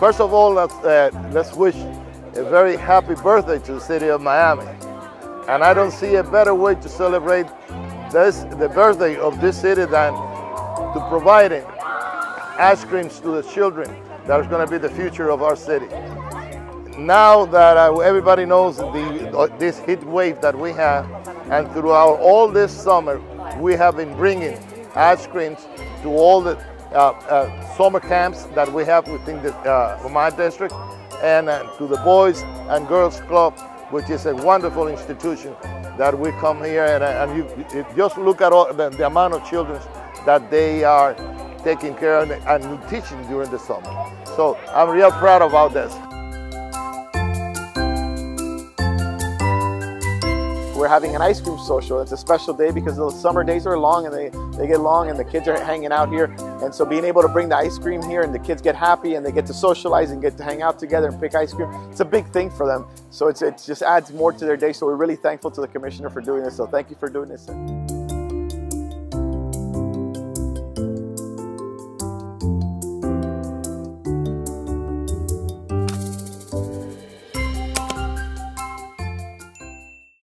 First of all, let's, uh, let's wish a very happy birthday to the city of Miami. And I don't see a better way to celebrate this, the birthday of this city than to providing ice creams to the children that is going to be the future of our city. Now that everybody knows the, uh, this heat wave that we have, and throughout all this summer, we have been bringing ice creams to all the summer camps that we have within the, uh, my district, and uh, to the Boys and Girls Club, which is a wonderful institution that we come here and, and you, you just look at all the, the amount of children that they are taking care of and teaching during the summer. So I'm real proud about this. We're having an ice cream social. It's a special day because the summer days are long and they, they get long and the kids are hanging out here. And so being able to bring the ice cream here and the kids get happy and they get to socialize and get to hang out together and pick ice cream, it's a big thing for them. So it's, it just adds more to their day. So we're really thankful to the commissioner for doing this. So thank you for doing this.